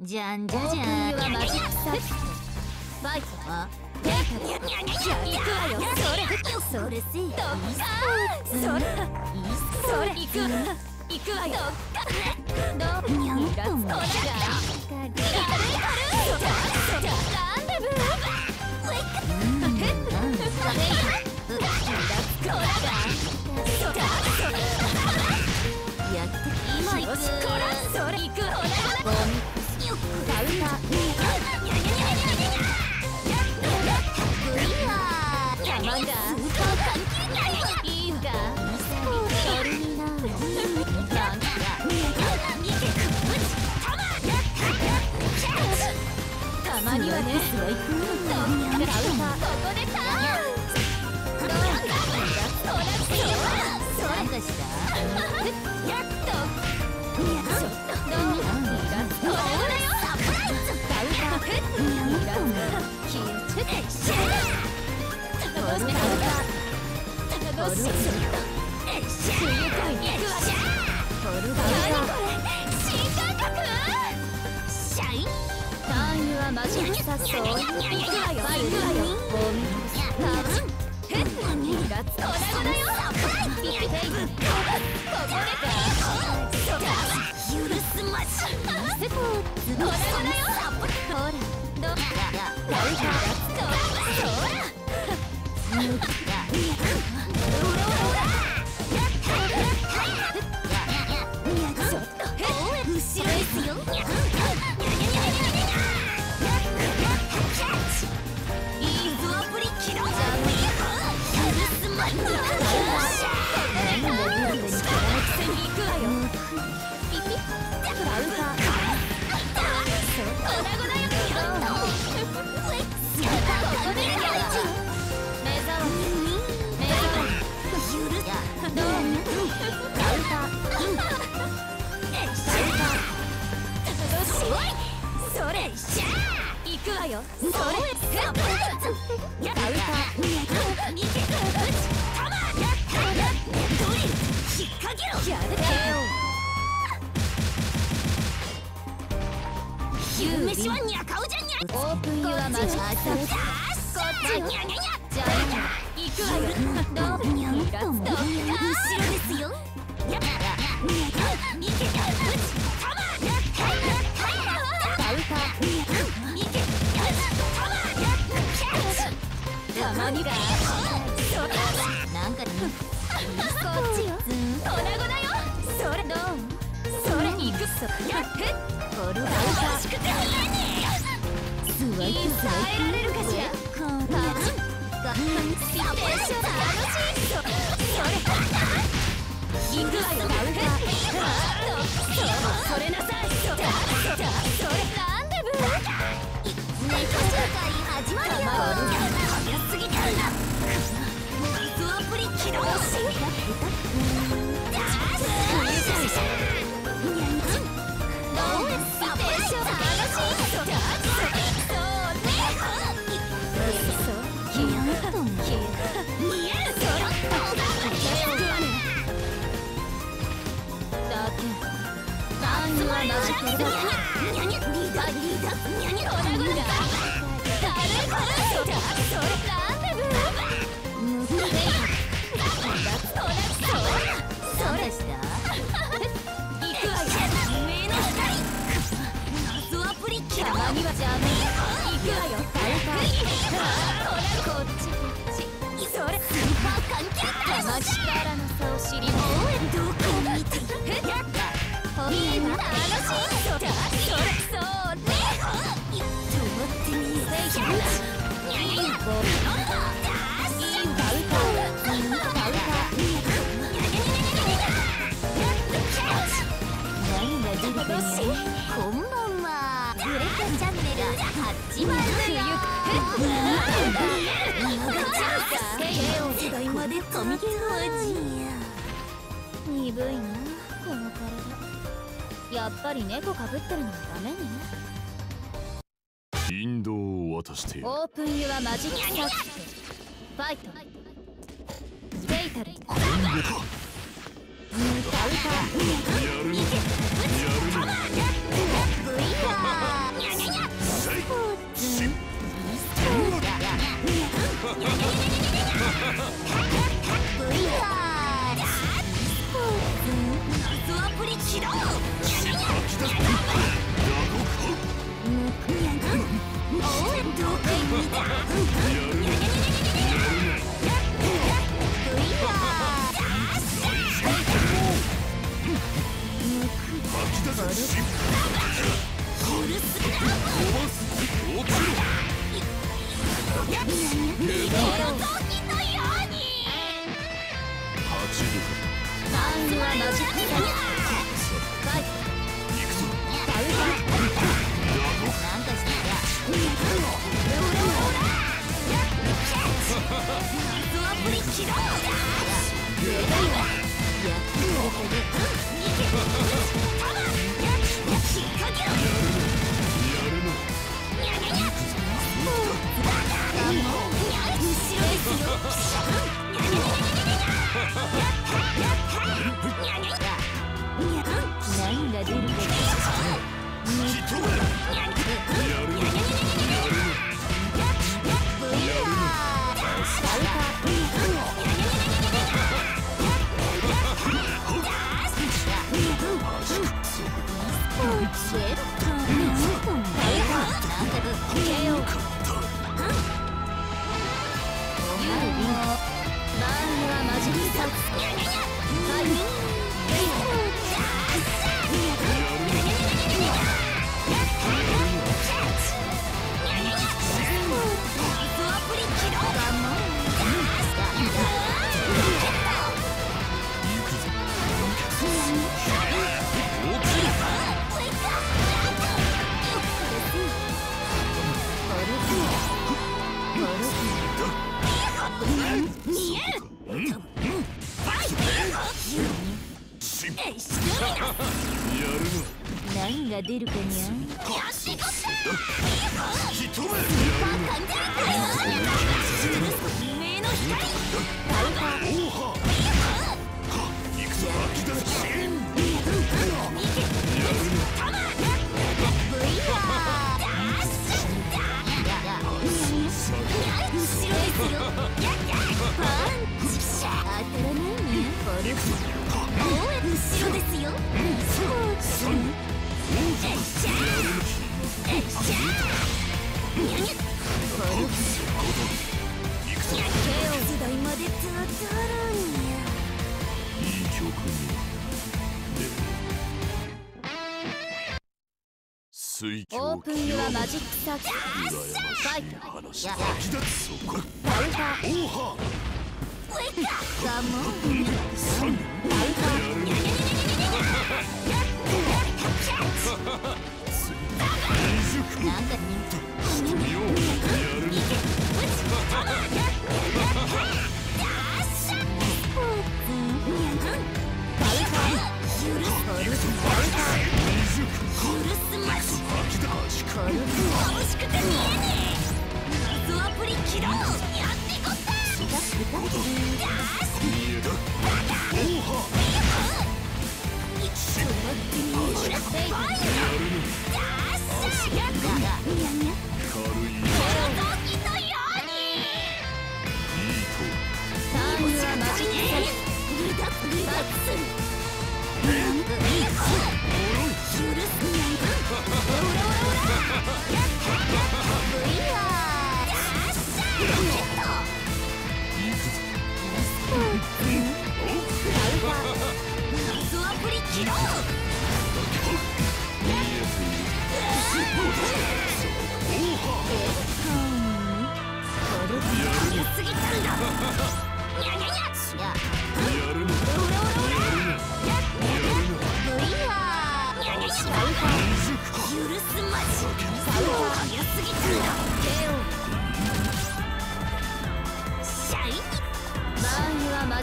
じゃんじゃじゃんは？マジックサーキッバイトあデータでじゃあ行くわよそれそれせいどっかそれそれ行く行くわよどっにゃんイラつこなともじゃ軽たまにはねス。は行くどっかここでターンどうだほらそうなんかした位はマジックサそう行くわよ行くわよボミターンへっイラつこだごだよピッテイここでか許すましせこごだごだよほらどっかダウン飯はにゃかおじゃにゃオープンユアマジックサーこっちよにゃにゃにゃじゃあ行くわよどうにゃんイラともつと後ろですよにゃ逃げてたまダウタ逃げたまたまにだそらなんかにこっちよ粉々よそれどうそれ行くそやってトルダウタしくて見えねスはえいい行くスは耐えられるかしら行くターンがステーション楽しいそそれ行くわよそそれなさいそそそれランデブー猫紹介始まるよ。プ た行くわよ運営の光謎アプリ起動たまにはジャム行くわよほらこっちこっちそれ。スーパー関係たま力の差を知り夏い鈍いな。この体。やっぱり猫かぶってるのはダメね。引導を渡して。オープンユアマジック。サーキファイト。デイタル今度かやるやるけるけど何ーオープンはマジック。タ。オーハー。なんか当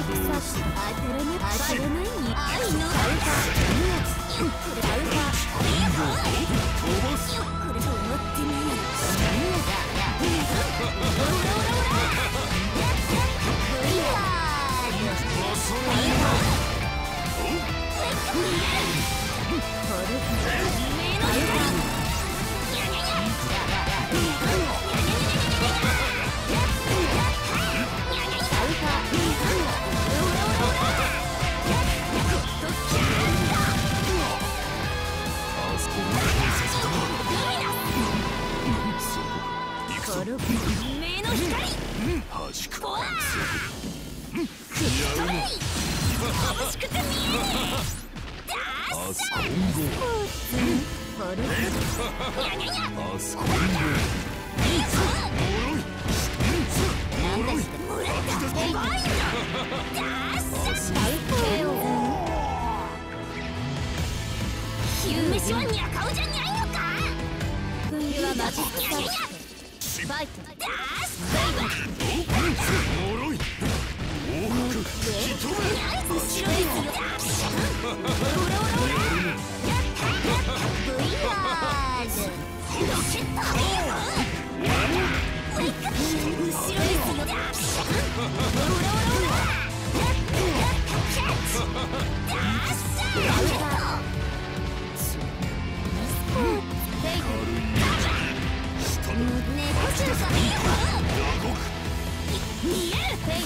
たらなく当たらな Yeah, yeah, yeah. す。こんはにゃ顔にゃいか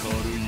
軽い